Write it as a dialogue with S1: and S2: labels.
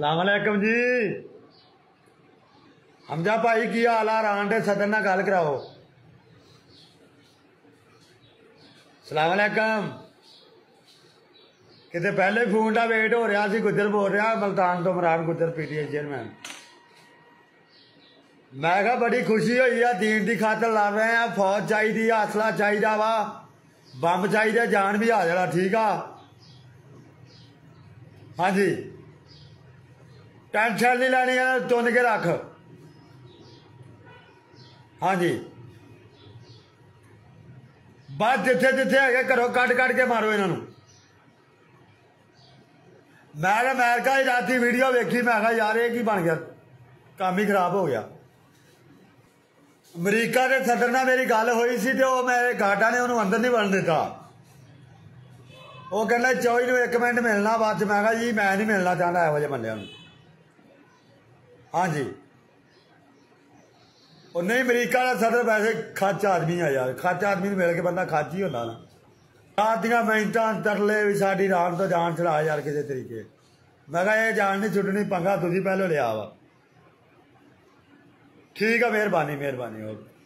S1: ਸਲਾਮ ਜੀ। ਹਮਜਾ ਭਾਈ, ਕੀ ਹਾਲ ਆ? ਰਾਂ ਸਦਰ ਨਾਲ ਗੱਲ ਕਰਾਓ। ਸਲਾਮ ਅਲੈਕਮ। ਕਿਤੇ ਪਹਿਲੇ ਫੋਨ ਦਾ ਵੇਟ ਹੋ ਰਿਹਾ ਸੀ, ਗੁੱਜਰ ਬੋਲ ਰਿਹਾ, ਮਲਤਾਨ ਤੋਂ ਮਰਾਨ ਗੁੱਜਰ, ਪੀਟੀਆਈ ਚੇਅਰਮੈਨ। ਮੈਂ ਕਿਹਾ, ਬੜੀ ਖੁਸ਼ੀ ਹੋਈ ਆ, ਦੀਨ ਦੀ ਖਾਤਰ ਲੜ ਰਹੇ ਆ, ਫੌਜ ਚਾਹੀਦੀ ਆ ਅਸਲਾ ਚਾਹੀਦਾ ਵਾ, ਬੰਬ ਚਾਹੀਦਾ, ਜਾਨ ਵੀ ਆ ਜਾਣਾ ਠੀਕ ਆ? ਹਾਂਜੀ। ਟੈਨਸ਼ਨ ਨਹੀਂ ਲੈਣੀ ਆ, ਚੁੰਨ ਕੇ ਰੱਖ। ਹਾਂਜੀ। ਬਸ ਜਿੱਥੇ ਜਿੱਥੇ ਹੈਗੇ ਘਰੋਂ ਕੱਢ ਕੱਢ ਕੇ ਮਾਰੋ ਇਹਨਾਂ ਨੂੰ। ਮੈਂ ਤਾਂ ਅਮਰੀਕਾ ਦੀ ਰਾਤੀ ਵੀਡੀਓ ਵੇਖੀ, ਮੈਂ ਕਿਹਾ ਯਾਰ ਇਹ ਕੀ ਬਣ ਗਿਆ? ਕੰਮ ਹੀ ਖਰਾਬ ਹੋ ਗਿਆ। ਅਮਰੀਕਾ ਦੇ ਸਦਰ ਨਾਲ ਮੇਰੀ ਗੱਲ ਹੋਈ ਸੀ ਤੇ ਉਹ ਮੇਰੇ ਗਾਰਡਾਂ ਨੇ ਉਹਨੂੰ ਅੰਦਰ ਨਹੀਂ ਵੜਨ ਦਿੱਤਾ। ਉਹ ਕਹਿੰਦਾ ਚੌਈ ਨੂੰ 1 ਮਿੰਟ ਮਿਲਣਾ ਬਾਅਦ ਚ। ਮੈਂ ਕਿਹਾ ਜੀ, ਮੈਂ ਨਹੀਂ ਮਿਲਣਾ ਚਾਹੁੰਦਾ ਇਹੋ ਜਿਹੇ ਬੰਦਿਆਂ ਨੂੰ। ਹਾਂਜੀ। ਉਹ ਨਹੀਂ, ਅਮਰੀਕਾ ਦਾ ਸਦਰ ਵੈਸੇ ਖੱਚ ਆਦਮੀ ਆ ਯਾਰ। ਖੱਚ ਆਦਮੀ ਨੂੰ ਮਿਲ ਕੇ ਬੰਦਾ ਖੱਚ ਹੀ ਹੁੰਦਾ ਨਾ। ਰਾਤ ਦੀਆਂ ਮਿੰਟਾਂ ਤਰਲੇ ਵੀ ਸਾਡੀ ਰਾਤ ਤੋਂ ਜਾਨ ਛੜਾ ਯਾਰ ਕਿਸੇ ਤਰੀਕੇ। ਮੈਂ ਕਿਹਾ, ਇਹ ਜਾਨ ਨਹੀਂ ਛੁੱਟਣੀ ਪੰਗਾ ਤੁਸੀਂ ਪਹਿਲਾਂ ਲਿਆ ਵਾ। ਠੀਕ ਆ, ਮਿਹਰਬਾਨੀ ਮਿਹਰਬਾਨੀ। ਓਕੇ।